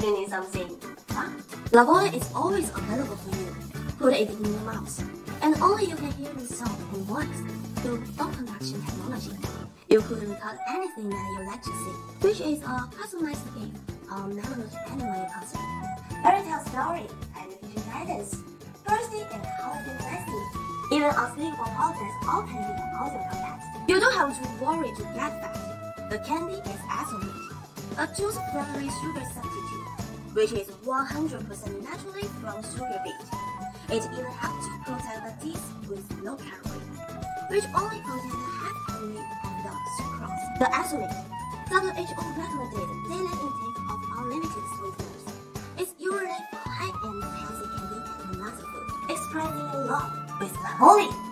you need something fun. Lavoli is always available for you. Put it in your mouth, and only you can hear the song and voice through bone conduction technology. You couldn't cut anything that you like to see, which is a customized game on memory anywhere possible. Fairy tale story, education guidance, birthday and holiday blessing, even a sleep or podcast all can be audio contact. You don't have to worry to get that. The candy is a juice-friendly sugar substitute, which is 100% naturally from sugar beet. It even helps to protect the teeth with no calorie, which only contains half calorie of the sucrose. The isomalt, WHO recommended daily intake of unlimited sweeteners. It's usually high in healthy candy and another food, expressing love with Lavoli.